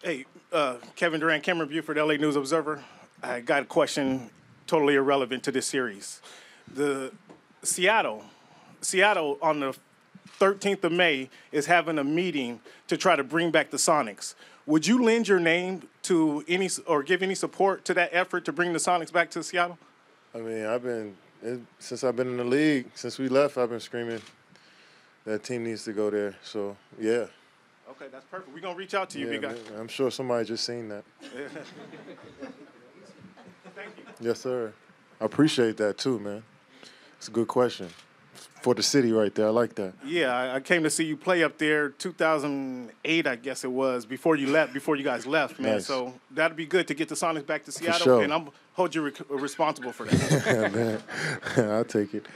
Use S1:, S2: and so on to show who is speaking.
S1: Hey, uh, Kevin Durant, Cameron Buford, LA News Observer. I got a question totally irrelevant to this series. The Seattle, Seattle on the 13th of May is having a meeting to try to bring back the Sonics. Would you lend your name to any or give any support to that effort to bring the Sonics back to Seattle?
S2: I mean, I've been it, since I've been in the league since we left. I've been screaming that team needs to go there. So yeah.
S1: Okay, that's perfect. We're gonna reach out to you,
S2: yeah
S1: big guy.
S2: man, I'm sure somebody just seen that.
S1: Thank you.
S2: Yes, sir. I appreciate that too, man. It's a good question for the city right there. I like that.
S1: Yeah, I- I came to see you play up there 2008, I guess it was, before you left, before you guys left, man.
S2: Nice.
S1: So that'd be good to get the Sonics back to Seattle,
S2: sure.
S1: and I'm hold you rec- responsible for that.
S2: Yeah, man. I'll take it.